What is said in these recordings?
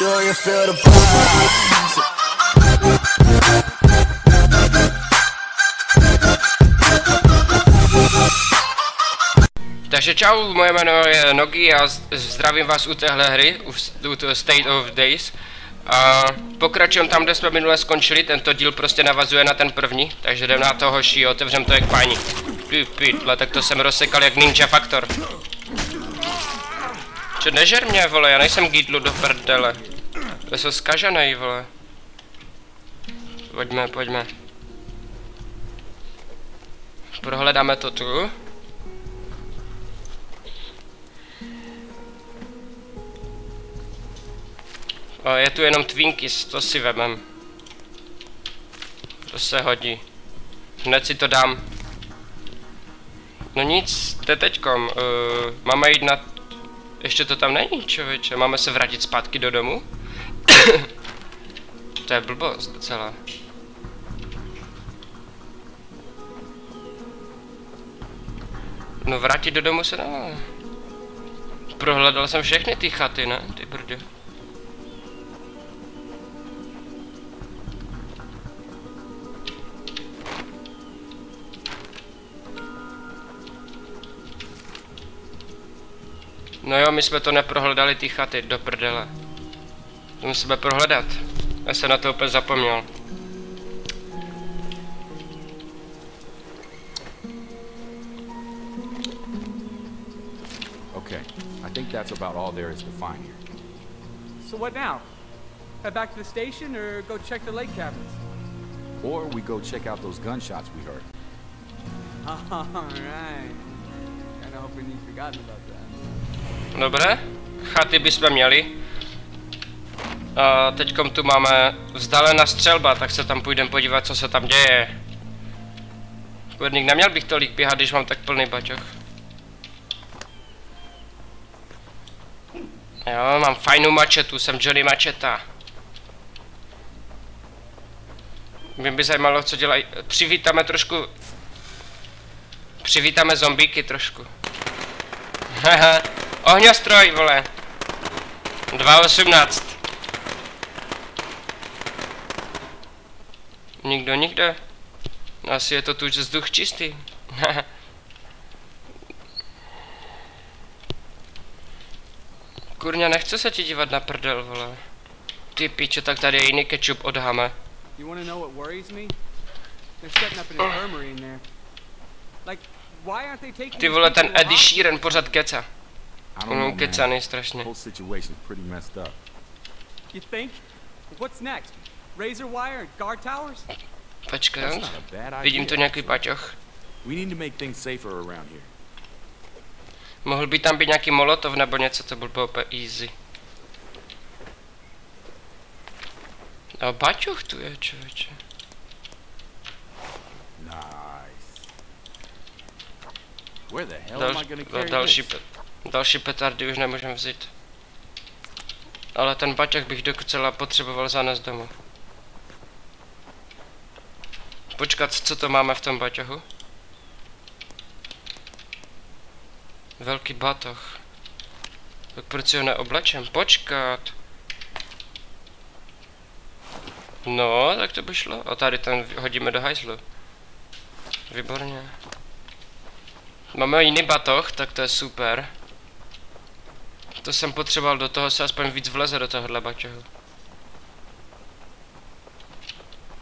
Do you feel the? Takže čau, moje jméno je Nogi a zdravím vás u téhle hry, u, u State of Days. A pokračujeme tam, kde jsme minule skončili, tento díl prostě navazuje na ten první, takže jdem na toho hoší, otevřem to jak páni. Ty pytle, tak to jsem rozsekal jak Ninja Factor. Čo nežer mě, vole, já nejsem gidlu do prdele. To jsou zkažený, vole. Pojďme, pojďme. Prohledáme to tu. O, je tu jenom Twinkies, to si vemem. To se hodí. Hned si to dám. No nic, to je teďkom. Uh, máme jít na... Ještě to tam není, člověče. Máme se vrátit zpátky do domu? to je blbost docela. No vrátit do domu se dá. Prohledal jsem všechny ty chaty, ne? Ty brdě. No jo, my jsme to neprohledali ty chaty, do prdele. To musíme prohledat. Já jsem na to úplně zapomněl. Okay, I think that's about all there is to find here. So what now? Head back to the station or go check the lake cabins? Or we go check out those gunshots we heard. Alright. Kinda hoping you've forgotten about that. Dobré, chaty bychom měli. A teďkom tu máme vzdálená střelba, tak se tam půjdeme podívat, co se tam děje. Kurník, neměl bych tolik běhat, když mám tak plný baťoch. Jo, mám fajnou mačetu, jsem Johnny Mačeta. Mě by zajímalo, co dělají. Přivítáme trošku... Přivítáme zombíky trošku. Haha, ohňostroj, vole. 2.18. Nikdo, nikde. Asi je to tu vzduch čistý. Kurňa, nechce se ti dívat na prdel, vole. Ty piče, tak tady je jiný ketchup od Hame. You wanna know what worries me? They're setting up an infirmary in there. Like, why aren't they taking Ty vole, ten Eddie? Sheeran pořád keca. On know, kecaný man. strašně. The whole situation's pretty messed up. You think? What's next? Razor wire and guard towers? Počkej, That's not a bad vidím tu idea. nějaký baťoch. We need to make things safer around here. Mohl by tam být nějaký molotov nebo něco, to bylo úplně easy. No baťoch tu je, člověče. Nice. Where the hell Dal, am I gonna carry další, this? Další petardy už nemůžeme vzít. Ale ten baťoch bych docela potřeboval zanést domů. Počkat, co to máme v tom baťohu? Velký batoh. Tak proč ho neoblečem? Počkat. No, tak to by šlo. A tady ten hodíme do hajzlu. Výborně. Máme jiný batoh, tak to je super. To jsem potřeboval, do toho se aspoň víc vleze do tohohle baťohu.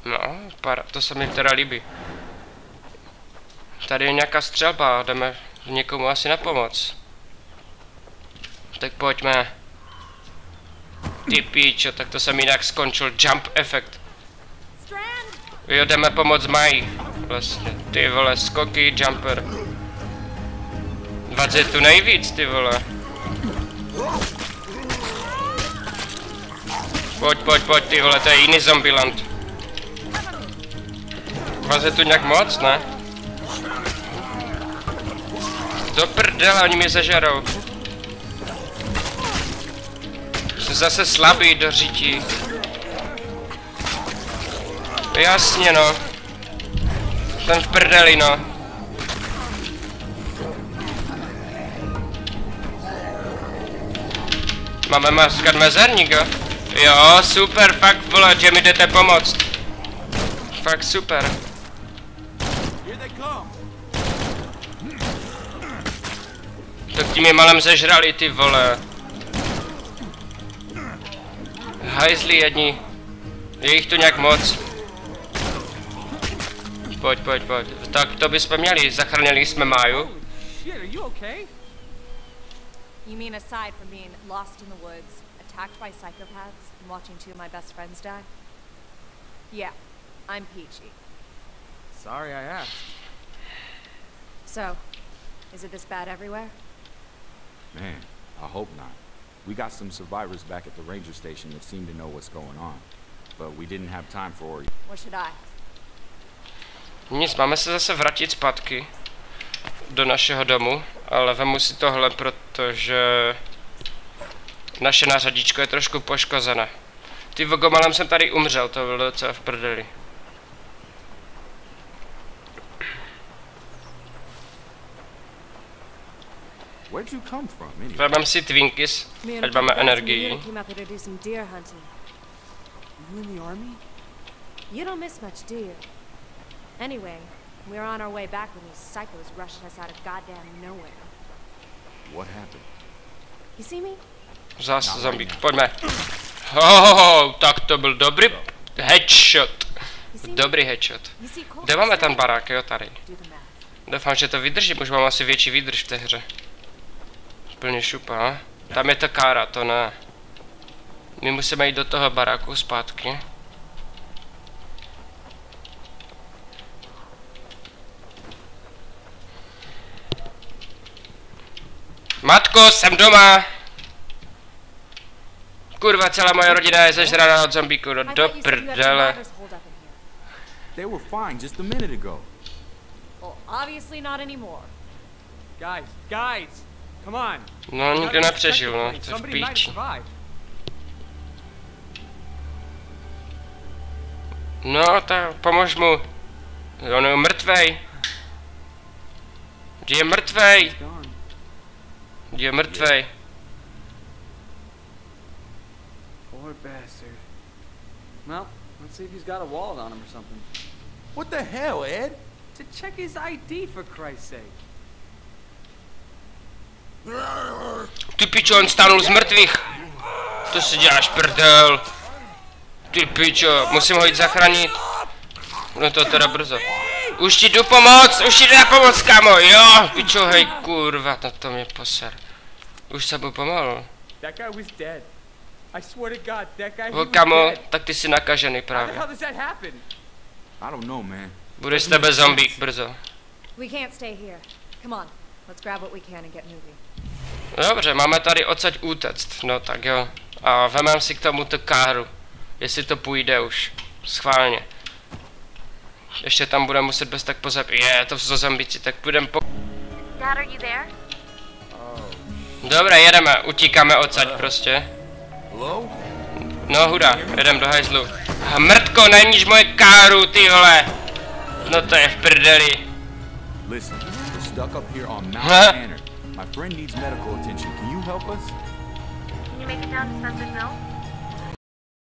No, para, to se mi teda líbí. Tady je nějaká střelba, jdeme někomu asi na pomoc. Tak pojďme. Ty píčo, tak to jsem jinak skončil. Jump efekt. Jo, jdeme pomoct Mají. Vlastně. Ty vole, skoky, jumper. 20 tu nejvíc, ty vole. Pojď, pojď, pojď, ty vole, to je jiný zombiland. Vás je tu nějak moc, ne? Do prdela, oni mě zažerou. Jsem zase slabý do řití. Jasně no. Ten v prdeli no. Máme maskat mezerník, jo? Super, fakt vole, že mi jdete pomoct. Fakt super. Tak tím je malem zežrali ty vole. Hajzli jedni. Je jich tu nějak moc. Pojď, pojď, pojď. Tak to bychom měli, zachránili jsme Máju. Shit, are you mean aside from being lost in the woods, attacked by psychopaths, and watching two of my best friends die? Yeah, I'm peachy. Sorry I asked. So, is it this bad everywhere? Man, I hope not. We got some survivors back at the ranger station that seem to know what's going on. But we didn't have time for What should I? Nic, máme se zase vrátit zpátky do našeho domu, ale vemu si tohle, protože naše nářadíčko je trošku poškozené. Ty vogomalem jsem tady umřel, to bylo docela v prdeli. Where'd you come from, anyway? Vezmeme si Twinkies, ať máme energii. You don't miss much, do you? Anyway, we were on our way back when these psychos rushed us out of goddamn nowhere. What happened? You see me? Zas zombík, pojďme. Oh, tak to byl dobrý headshot. See me? Dobrý headshot. Kde máme ten barák, jo, tady. Doufám, že to vydrží, už mám asi větší výdrž v té hře. Plně šupa? Tam je ta kára, to ne. My musíme jít do toho baráku zpátky. Matko, jsem doma! Kurva, celá moje rodina je zežraná od zombíku, no do prdele. They were fine just a minute ago. Well, obviously not anymore. Guys, guys, come on. No, nikdo nepřežil, no, to v píči. survived. No, tak pomož mu. On je mrtvej. Kde je mrtvej? Je mrtvej? Poor bastard. Well, let's see if he's got a wallet on him or something. What the hell, Ed? To check his ID, for Christ's sake. Ty pičo, on stanul z mrtvých. To si děláš prdel. Ty pičo, musím ho jít zachránit. No to teda brzo. Už ti jdu pomoct, už ti jdu na pomoc, kamo, jo, pičo, hej, kurva, na to mě poser. Už se he Ho, was kamo, tak ty jsi nakažený právě. hell does that happen? I don't know, man. Bude z tebe zombík brzo. We can't stay here. Come on, let's grab what we can and get moving. Dobře, máme tady odsaď útect, no tak jo. A vemem si k tomu tu káru. Jestli to půjde už. Schválně. Ještě tam budeme muset bez tak pozap. Je, to jsou zombici, tak půjdeme po... Dad, are you there? Dobré, jedeme, utíkáme odsaď prostě. Hello? No huda, jedem do hajzlu. A mrtko, neníž moje káru, ty vole. No to je v prdeli. Listen, we're stuck up here on Mount Huh? Tanner. My friend needs medical attention. Can you help us? Can you make it down to Spencer's Mill?